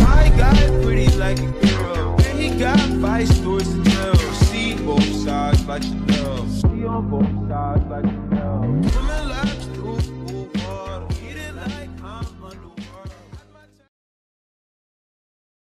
My guy pretty like a girl. And he got five stories to tell. See both sides like Chanel. See on both sides like